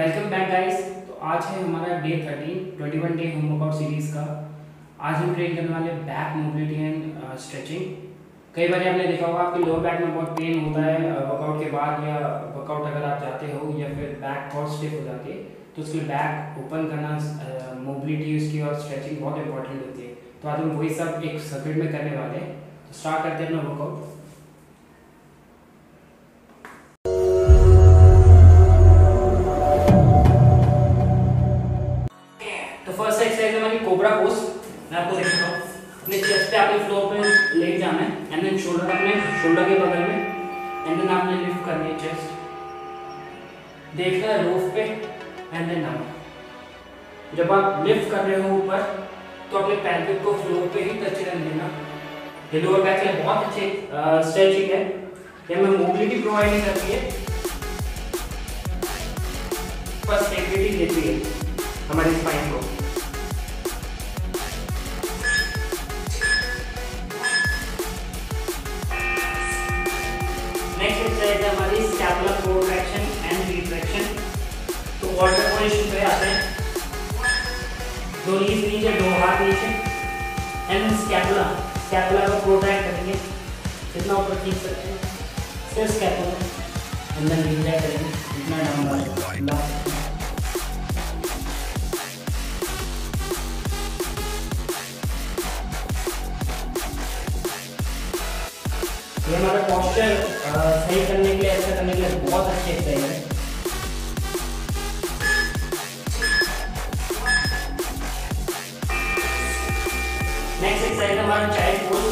Welcome back guys तो आज है हमारा day thirteen twenty one day home workout series का। आज हम ट्रेन करने वाले बैक मोबिलिटी एंड स्ट्रेचिंग कई बार आपने देखा होगा आपके लोअर बैक में बहुत पेन होता है वर्कआउट uh, के बाद या वर्कआउट अगर आप जाते हो या फिर बैक बहुत स्टिफ हो जाती तो उसके बैक ओपन करना मोबिलिटी uh, उसकी और स्ट्रेचिंग बहुत इंपॉर्टेंट होती है। तो आज हम वही सब एक सर्किट में करने वाले हैं। तो स्टार्ट करते हैं अपना वर्कआउट कोबरा पोज मैं आपको दिखाता हूँ। अपने चेस्ट पे आपने फ्लोर पे लेट जाना है एंड देन शोल्डर अपने शोल्डर के बगल में एंड देन आपने लिफ्ट करनी है चेस्ट देखना है रूफ पे एंड देन डाउन जब आप लिफ्ट कर रहे हो ऊपर तो अपने पैलविक को फ्लोर पे ही टच रहने देना। ये लोअर बैक के बहुत अच्छी स्ट्रेचिंग है। ये हमें मोबिलिटी प्रोवाइड नहीं करती है। पर स्टेबिलिटी देती है हमारी स्पाइन को। नेक्स्ट एक्सरसाइज है हमारी स्कैपुलर प्रोट्रैक्शन एंड रिट्रैक्शन तो क्वार्टर पोजीशन पे आते हैं। दो नीज नीचे दो हाथ नीचे एंड स्कैपुला स्कैपुला को प्रोट्रैक्ट करेंगे। जितना ऊपर खींच सकते हैं। सिर्फ़ स्कैपुला अंदर रिट्रैक्ट करेंगे। जितना डाउन ये हमारा पॉस्चर सही करने के लिए, ऐसा करने के लिए बहुत अच्छी एक्सरसाइज है। नेक्स्ट एक्सरसाइज हमारा चाइल्ड पोज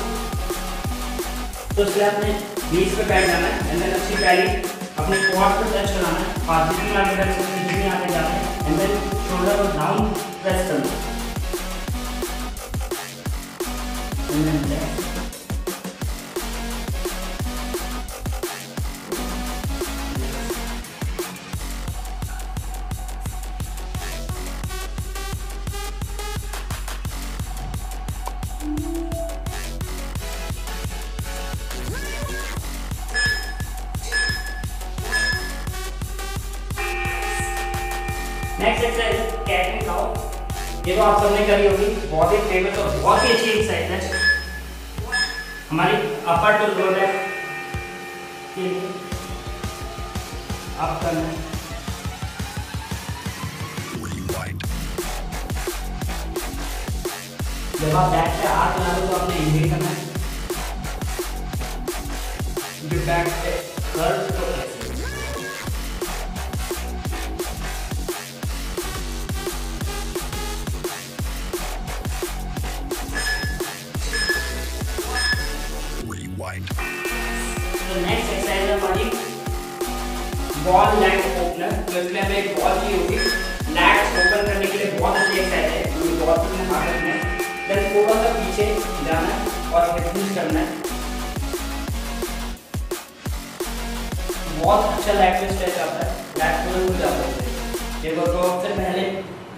तो इसलिए आपने बीच पे बैठ जाना है एंड देन अच्छी पैरी, अपने क्वाड पे टच कराना है हाथ जितनी आगे कर सकते हैं जितनी आगे जाना है एंड देन शोल्डर को डाउन प्रेस करना and next exercise cat and cow ये तो आप सबने करी होगी। बहुत ही फ़ेमस और बहुत ही अच्छी एक्सरसाइज है। हमारी अपर टू लोअर बैक के लिए अप करना है। जब आप बैक पे हाथ लगा तो आपने इंहेल करना है। जो बैक पे कर्व तो ऐसे तो नेक्स्ट एक्सरसाइज है हमारी बॉल लैग ओपनर तो इसमें हमें एक बॉल चाहिए होगी. लैग्स ओपन करने के लिए बहुत अच्छी एक्सरसाइज है. तो बॉल को हमने हाथ है. देन थोड़ा सा पीछे जाना और हिप करना है. बहुत अच्छा लैग पे स्ट्रेच आता है. लैग पूरा खुल जाता है. ये वर्कआउट से पहले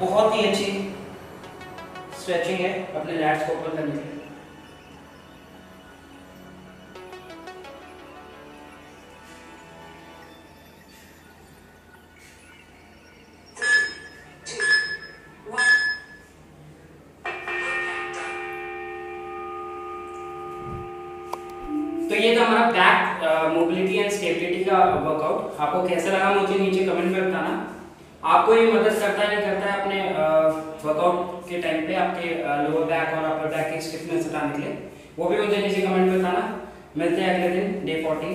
बहुत ही अच्छी स्ट्रेचिंग है अपने लैग्स को ओपन करने के लिए. तो ये था हमारा बैक मोबिलिटी एंड स्टेबिलिटी का वर्कआउट आपको कैसा लगा मुझे नीचे कमेंट में बताना। आपको ये मदद करता है करता है अपने वर्कआउट के टाइम पे आपके लोअर बैक और अपर बैक की स्टिफनेस हटाने के लिए। वो भी मुझे नीचे कमेंट में बताना। मिलते हैं अगले दिन डे फोर्टीन